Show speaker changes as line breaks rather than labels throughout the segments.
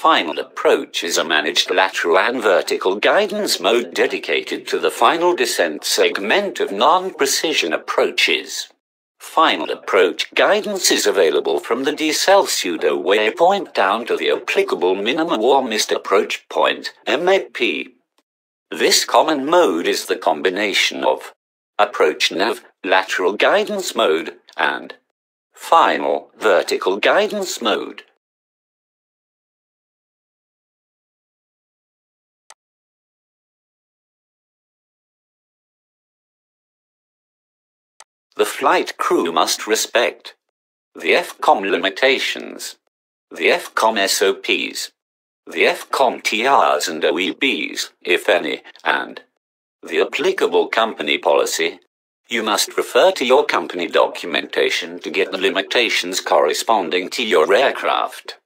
Final approach is a managed lateral and vertical guidance mode dedicated to the final descent segment of non-precision approaches. Final approach guidance is available from the decel pseudo waypoint down to the applicable minimum or missed approach point, MAP. This common mode is the combination of approach nav, lateral guidance mode, and final vertical guidance mode. The flight crew must respect the FCOM limitations, the FCOM SOPs, the FCOM TRs and OEBs, if any, and the applicable company policy. You must refer to your company documentation to get the limitations corresponding to your aircraft.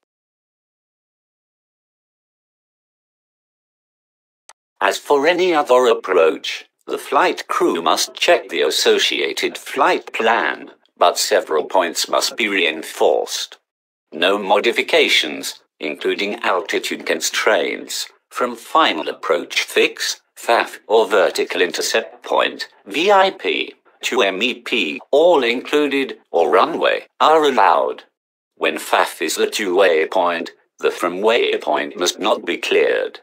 As for any other approach, the flight crew must check the associated flight plan, but several points must be reinforced. No modifications, including altitude constraints, from final approach fix, FAF or vertical intercept point, VIP, to MAP, all included, or runway, are allowed. When FAF is the TO waypoint, the from-way point must not be cleared.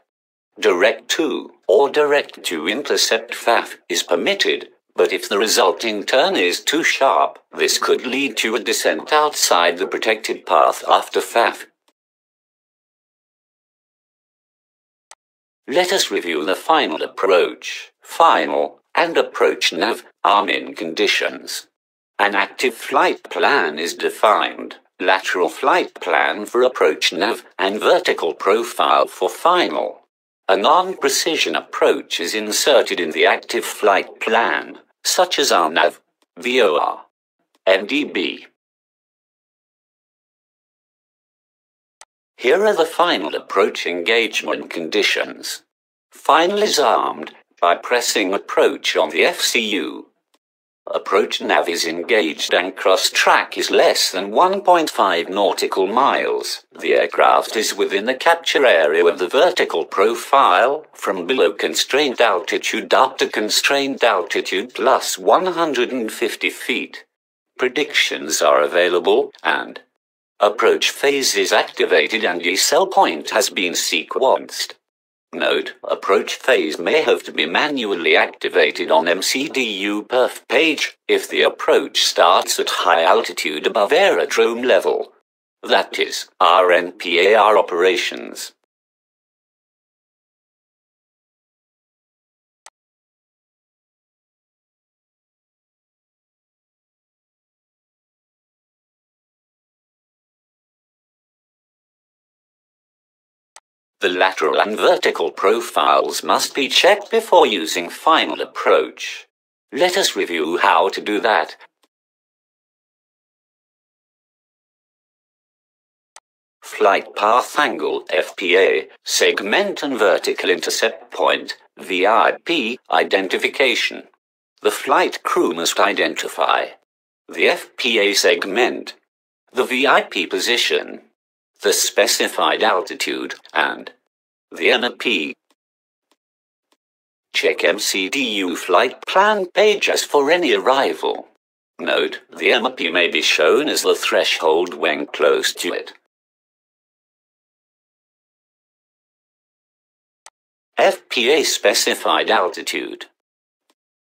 Direct to, or direct to intercept FAF is permitted, but if the resulting turn is too sharp, this could lead to a descent outside the protected path after FAF. Let us review the final approach, final, and approach nav, arming conditions. An active flight plan is defined, lateral flight plan for approach nav, and vertical profile for final. A non-precision approach is inserted in the active flight plan, such as RNAV, VOR, NDB. Here are the final approach engagement conditions. Final is armed by pressing approach on the FCU. Approach nav is engaged and cross track is less than 1.5 nautical miles. The aircraft is within the capture area of the vertical profile from below constrained altitude up to constrained altitude plus 150 feet. Predictions are available and approach phase is activated and decel point has been sequenced. Note, approach phase may have to be manually activated on MCDU perf page if the approach starts at high altitude above aerodrome level. That is, RNPAR operations. The lateral and vertical profiles must be checked before using final approach. Let us review how to do that. Flight path angle FPA, segment and vertical intercept point, VIP, identification. The flight crew must identify the FPA segment, the VIP position, the specified altitude, and the MAP. Check MCDU flight plan page as for any arrival. Note, the MAP may be shown as the threshold when close to it. FPA specified altitude.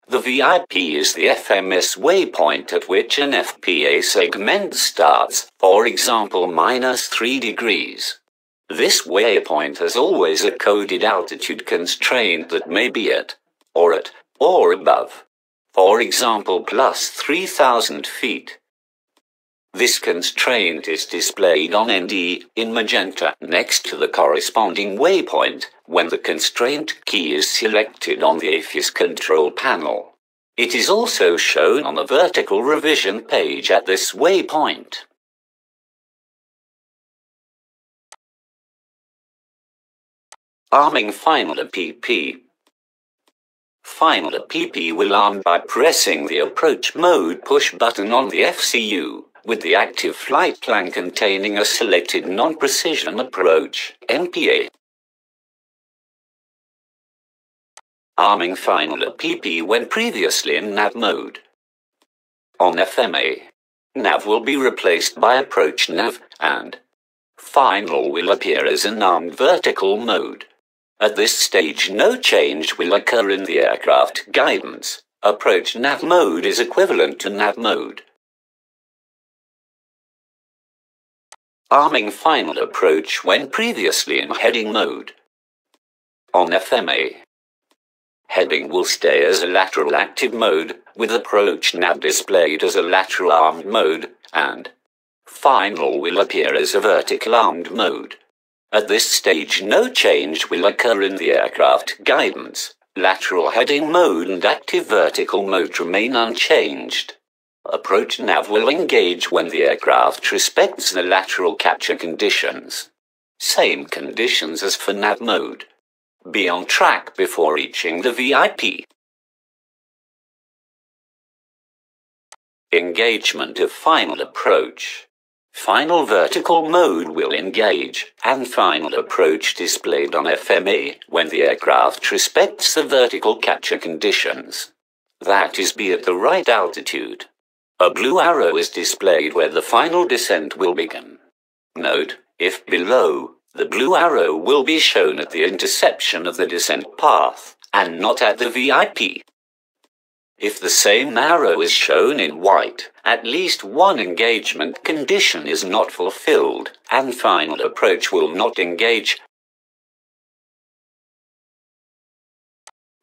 The VIP is the FMS waypoint at which an FPA segment starts, for example minus 3 degrees. This waypoint has always a coded altitude constraint that may be at, or at, or above. For example plus 3000 feet. This constraint is displayed on ND in magenta next to the corresponding waypoint when the constraint key is selected on the EFIS control panel. It is also shown on the vertical revision page at this waypoint. Arming final APP Final APP will arm by pressing the approach mode push button on the FCU with the active flight plan containing a selected non-precision approach, NPA. Arming final APP when previously in nav mode. On FMA, nav will be replaced by approach nav, and final will appear as an armed vertical mode. At this stage no change will occur in the aircraft guidance. Approach nav mode is equivalent to nav mode. Arming final approach when previously in heading mode. On FMA, heading will stay as a lateral active mode, with approach nav displayed as a lateral armed mode, and final will appear as a vertical armed mode. At this stage no change will occur in the aircraft guidance. Lateral heading mode and active vertical mode remain unchanged. Approach nav will engage when the aircraft respects the lateral capture conditions. Same conditions as for nav mode. Be on track before reaching the VIP. Engagement of final approach. Final vertical mode will engage, and final approach displayed on FMA when the aircraft respects the vertical capture conditions. That is be at the right altitude. A blue arrow is displayed where the final descent will begin. Note, if below, the blue arrow will be shown at the interception of the descent path, and not at the VIP. If the same arrow is shown in white, at least one engagement condition is not fulfilled, and final approach will not engage.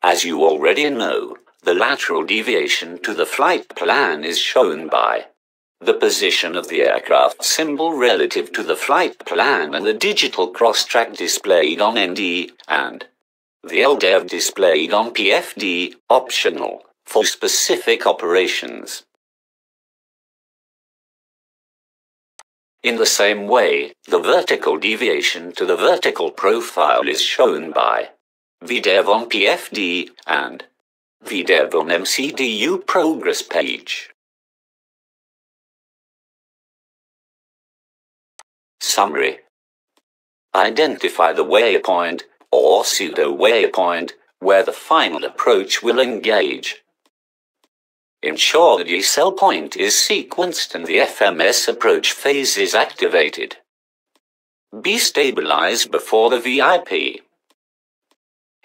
As you already know, the lateral deviation to the flight plan is shown by the position of the aircraft symbol relative to the flight plan and the digital cross-track displayed on ND, and the LDEV displayed on PFD, optional for specific operations. In the same way, the vertical deviation to the vertical profile is shown by VDEV on PFD and VDEV on MCDU progress page. Summary Identify the waypoint, or pseudo waypoint, where the final approach will engage. Ensure the decel point is sequenced and the FMS approach phase is activated. Be stabilized before the VIP.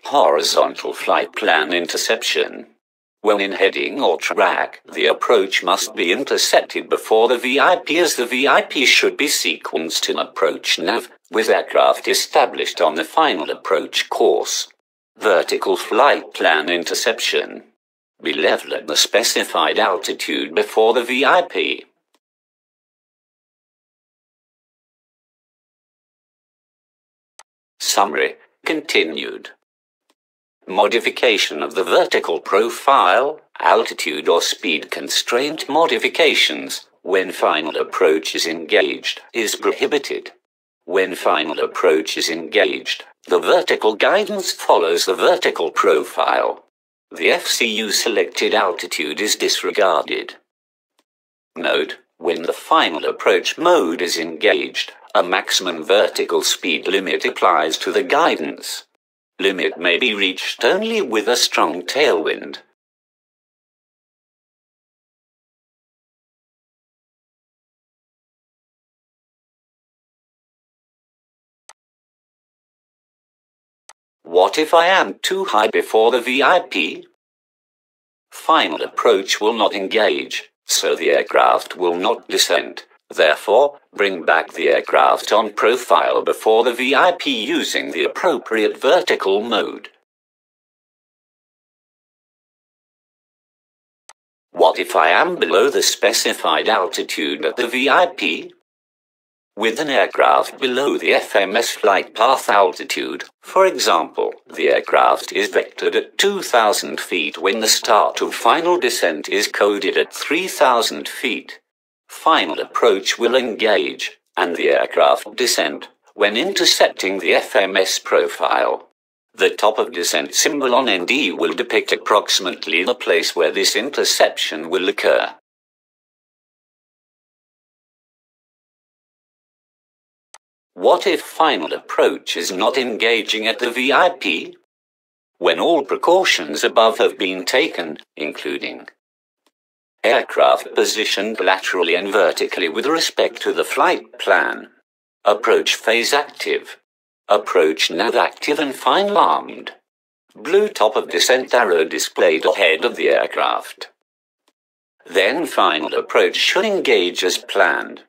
Horizontal flight plan interception. When in heading or track, the approach must be intercepted before the VIP as the VIP should be sequenced in approach nav, with aircraft established on the final approach course. Vertical flight plan interception be level at the specified altitude before the VIP. Summary continued. Modification of the vertical profile, altitude or speed constraint modifications, when final approach is engaged, is prohibited. When final approach is engaged, the vertical guidance follows the vertical profile. The FCU selected altitude is disregarded. Note, when the final approach mode is engaged, a maximum vertical speed limit applies to the guidance. Limit may be reached only with a strong tailwind. What if I am too high before the VIP? Final approach will not engage, so the aircraft will not descend. Therefore, bring back the aircraft on profile before the VIP using the appropriate vertical mode. What if I am below the specified altitude at the VIP? with an aircraft below the FMS flight path altitude. For example, the aircraft is vectored at 2,000 feet when the start of final descent is coded at 3,000 feet final approach will engage, and the aircraft descend, when intercepting the FMS profile. The top of descent symbol on ND will depict approximately the place where this interception will occur. What if final approach is not engaging at the VIP? When all precautions above have been taken, including aircraft positioned laterally and vertically with respect to the flight plan, approach phase active, approach nav active and final armed, blue top of descent arrow displayed ahead of the aircraft. Then final approach should engage as planned.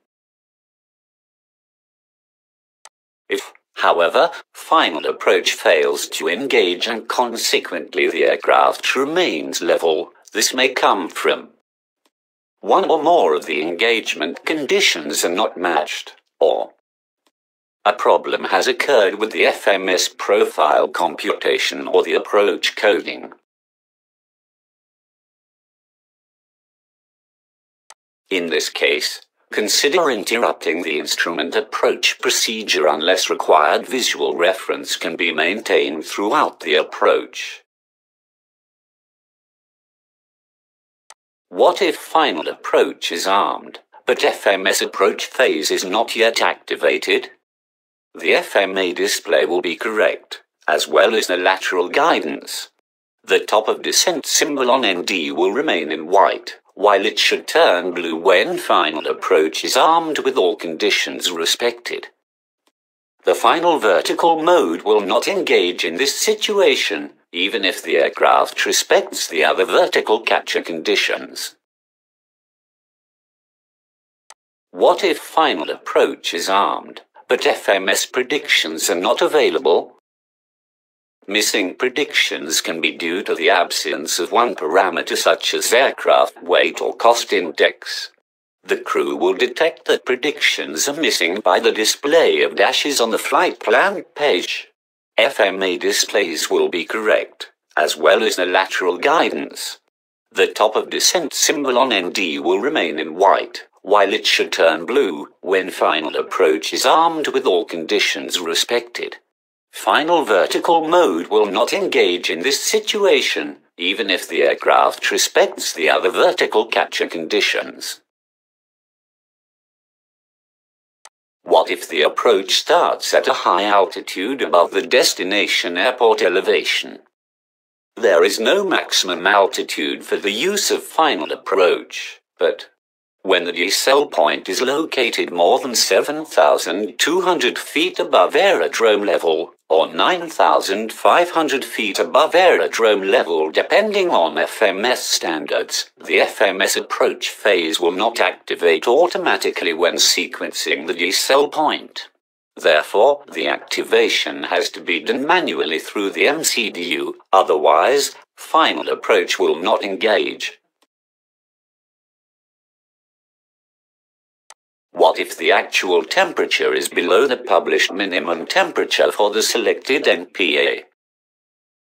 If, however, final approach fails to engage and consequently the aircraft remains level, this may come from one or more of the engagement conditions are not matched, or a problem has occurred with the FMS profile computation or the approach coding. In this case, consider interrupting the instrument approach procedure unless required visual reference can be maintained throughout the approach. What if final approach is armed, but FMS approach phase is not yet activated? The FMA display will be correct, as well as the lateral guidance. The top of descent symbol on ND will remain in white, while it should turn blue when final approach is armed with all conditions respected. The final vertical mode will not engage in this situation even if the aircraft respects the other vertical capture conditions. What if final approach is armed, but FMS predictions are not available? Missing predictions can be due to the absence of one parameter such as aircraft weight or cost index. The crew will detect that predictions are missing by the display of dashes on the flight plan page. FMA displays will be correct, as well as the lateral guidance. The top of descent symbol on ND will remain in white, while it should turn blue when final approach is armed with all conditions respected. Final vertical mode will not engage in this situation, even if the aircraft respects the other vertical capture conditions. What if the approach starts at a high altitude above the destination airport elevation? There is no maximum altitude for the use of final approach, but when the decel point is located more than 7,200 feet above aerodrome level, or 9,500 feet above aerodrome level depending on FMS standards. The FMS approach phase will not activate automatically when sequencing the decel point. Therefore, the activation has to be done manually through the MCDU, otherwise, final approach will not engage. What if the actual temperature is below the published minimum temperature for the selected NPA?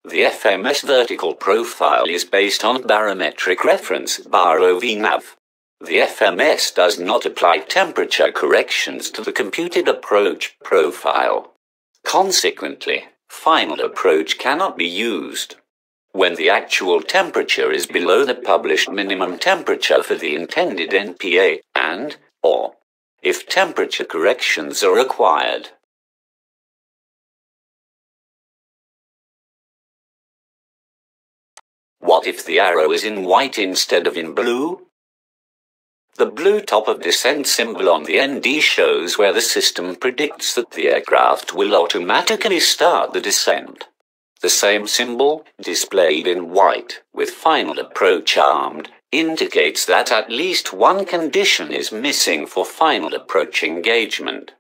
The FMS vertical profile is based on barometric reference BAROVNAV. The FMS does not apply temperature corrections to the computed approach profile. Consequently, final approach cannot be used. When the actual temperature is below the published minimum temperature for the intended NPA and, or, if temperature corrections are required. What if the arrow is in white instead of in blue? The blue top of descent symbol on the ND shows where the system predicts that the aircraft will automatically start the descent. The same symbol, displayed in white, with final approach armed, indicates that at least one condition is missing for final approach engagement.